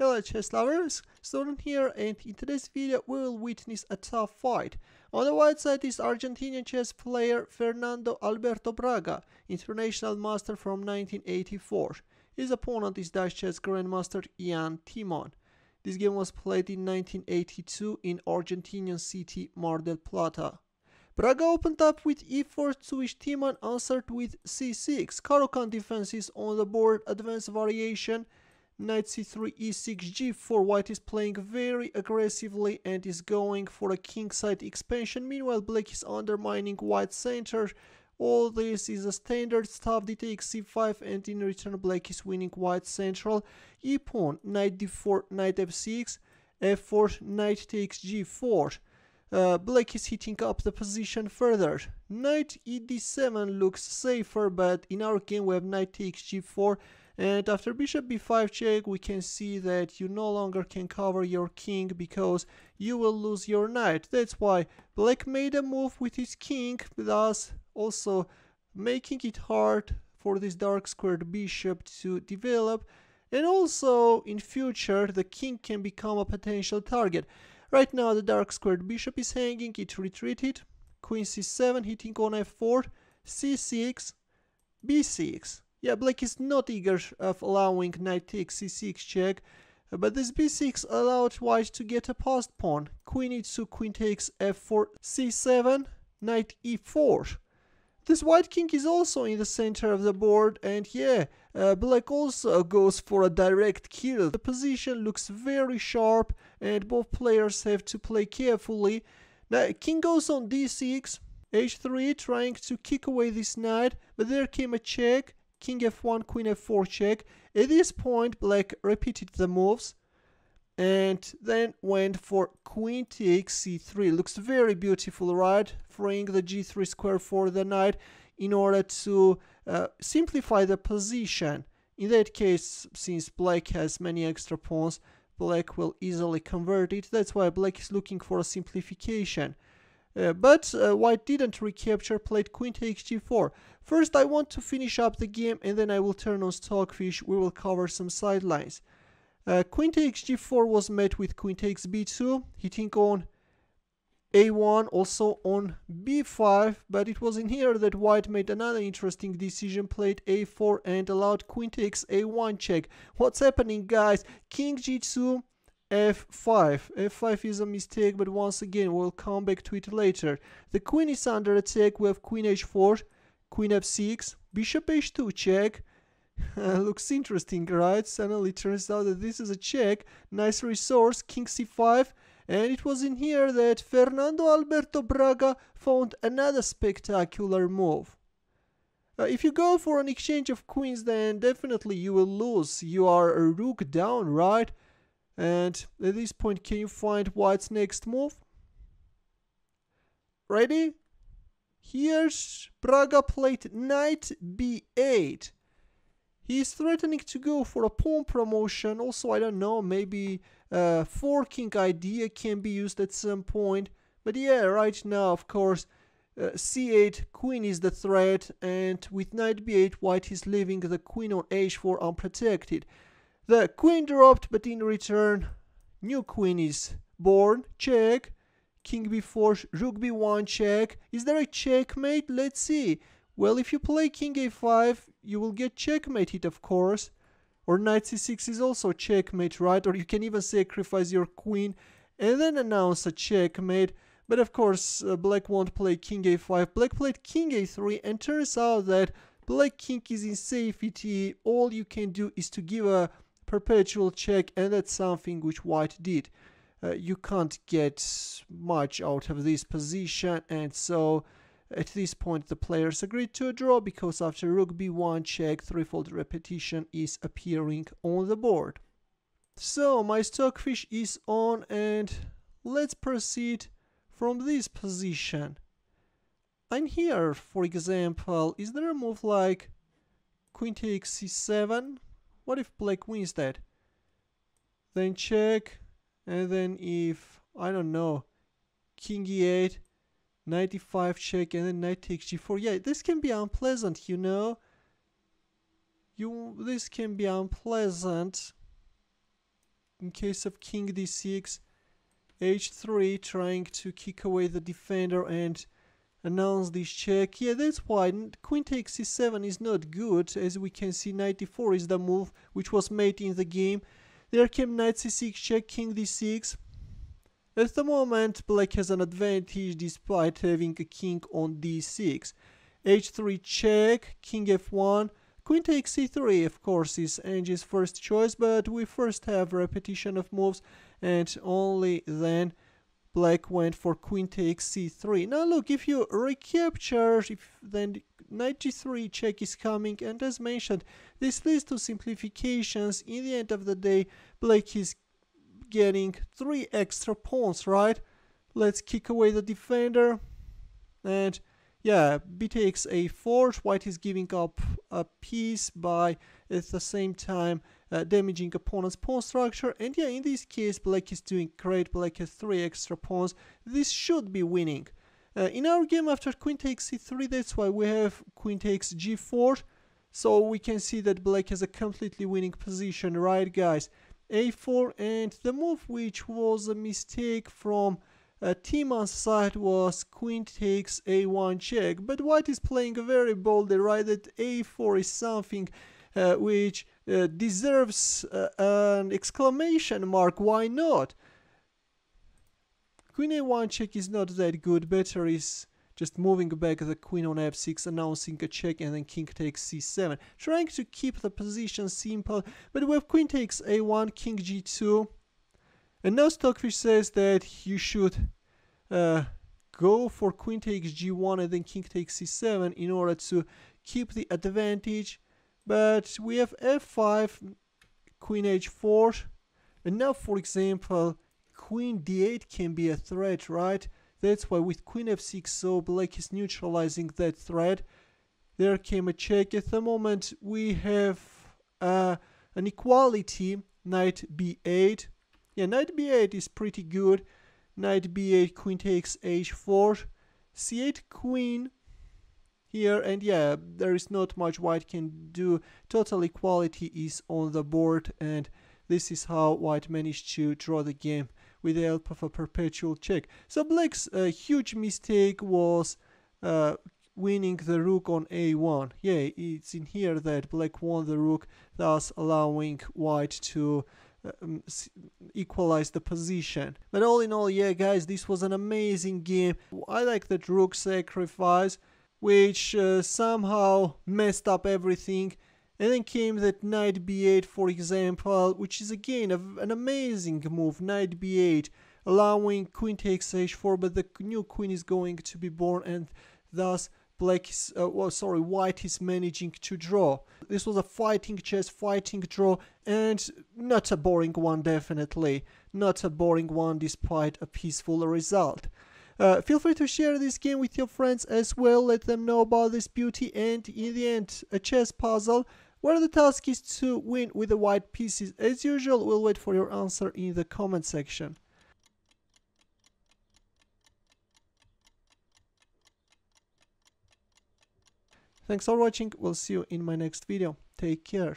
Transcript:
Hello chess lovers, Suren here and in today's video we will witness a tough fight. On the white side is Argentinian chess player Fernando Alberto Braga, international master from 1984. His opponent is Dutch chess grandmaster Jan Timman. This game was played in 1982 in Argentinian city Mar del Plata. Braga opened up with e4 to which Timon answered with c6. Caro-Kann defenses on the board, advanced variation, knight c3 e6 g4 white is playing very aggressively and is going for a kingside expansion. Meanwhile black is undermining white center. All this is a standard stuff. D takes c5 and in return black is winning white central. E pawn knight d4 knight f6 f4 knight takes g4 uh, black is heating up the position further. Knight e d7 looks safer, but in our game we have knight takes g4 and after bishop b5 check, we can see that you no longer can cover your king because you will lose your knight. That's why black made a move with his king, thus also making it hard for this dark squared bishop to develop. And also, in future, the king can become a potential target. Right now, the dark squared bishop is hanging, it retreated. Queen c7 hitting on f4, c6, b6. Yeah, black is not eager of allowing knight takes c6 check, but this b6 allowed white to get a passed pawn. Queen e2, queen takes f4, c7, knight e4. This white king is also in the center of the board and yeah, uh, black also goes for a direct kill. The position looks very sharp and both players have to play carefully. Now king goes on d6, h3 trying to kick away this knight, but there came a check king f1, queen f4 check. At this point, black repeated the moves and then went for queen takes c3. Looks very beautiful, right? Freeing the g3 square for the knight in order to uh, simplify the position. In that case, since black has many extra pawns, black will easily convert it. That's why black is looking for a simplification. Uh, but uh, white didn't recapture, played queen takes g4. First I want to finish up the game and then I will turn on Stockfish, we will cover some sidelines. Uh, queen takes g4 was met with queen takes b2, hitting on a1, also on b5, but it was in here that white made another interesting decision, played a4 and allowed queen takes a1 check. What's happening guys? King g2, f5. f5 is a mistake, but once again, we'll come back to it later. The queen is under attack. We have queen h4, queen f6, bishop h2 check. looks interesting, right? Suddenly turns out that this is a check. Nice resource, king c5. And it was in here that Fernando Alberto Braga found another spectacular move. Uh, if you go for an exchange of queens, then definitely you will lose. You are a rook down, right? And at this point, can you find white's next move? Ready? Here's Braga played knight b8. He's threatening to go for a pawn promotion. Also, I don't know, maybe a forking idea can be used at some point. But yeah, right now, of course, uh, c8 queen is the threat and with knight b8 white is leaving the queen on h4 unprotected the queen dropped, but in return, new queen is born. Check. King b4, rook b1, check. Is there a checkmate? Let's see. Well, if you play king a5, you will get checkmated, of course. Or knight c6 is also checkmate, right? Or you can even sacrifice your queen and then announce a checkmate. But of course, uh, black won't play king a5. Black played king a3 and turns out that black king is in safety. All you can do is to give a perpetual check and that's something which white did. Uh, you can't get much out of this position and so at this point the players agreed to a draw because after rook b1 check threefold repetition is appearing on the board. So my stockfish is on and let's proceed from this position. I'm here for example, is there a move like queen takes c7 what if black wins that? Then check, and then if, I don't know, king e8, 95 check, and then knight takes g4. Yeah, this can be unpleasant, you know? You, this can be unpleasant. in case of king d6 h3 trying to kick away the defender and announce this check. Yeah that's why queen takes c7 is not good. As we can see knight d4 is the move which was made in the game. There came knight c6 check king d6 at the moment black has an advantage despite having a king on d6 h3 check king f1 Queen takes c3 of course is engine's first choice but we first have repetition of moves and only then black went for queen takes c3 now look if you recapture if then knight g3 check is coming and as mentioned this leads to simplifications in the end of the day black is getting three extra pawns right? Let's kick away the defender and yeah, b takes a4, white is giving up a piece by at the same time uh, damaging opponent's pawn structure and yeah, in this case black is doing great, black has 3 extra pawns, this should be winning. Uh, in our game after queen takes c3, that's why we have queen takes g4, so we can see that black has a completely winning position, right guys? a4 and the move which was a mistake from uh, Timman's side was queen takes a1 check, but white is playing very boldly, right? That a4 is something uh, which uh, deserves uh, an exclamation mark. Why not? Queen a1 check is not that good. Better is just moving back the queen on f6, announcing a check, and then king takes c7. Trying to keep the position simple, but with queen takes a1, king g2, and now Stockfish says that you should uh, go for queen takes g1 and then king takes c7 in order to keep the advantage. But we have f5, queen h4, and now for example, queen d8 can be a threat, right? That's why with queen f6, so black is neutralizing that threat. There came a check. At the moment, we have uh, an equality, knight b8, yeah, knight b8 is pretty good. Knight b8, queen takes h4, c8 queen here and yeah there is not much white can do total equality is on the board and this is how white managed to draw the game with the help of a perpetual check so black's uh, huge mistake was uh, winning the rook on a1 yeah it's in here that black won the rook thus allowing white to um, equalize the position. But all in all, yeah, guys, this was an amazing game. I like that rook sacrifice, which uh, somehow messed up everything. And then came that knight b8, for example, which is again a, an amazing move. Knight b8, allowing queen takes h4, but the new queen is going to be born, and thus black is, uh, well, sorry, white is managing to draw. This was a fighting chess, fighting draw, and not a boring one, definitely. Not a boring one, despite a peaceful result. Uh, feel free to share this game with your friends as well, let them know about this beauty, and in the end, a chess puzzle where the task is to win with the white pieces. As usual, we'll wait for your answer in the comment section. Thanks for watching, we'll see you in my next video. Take care.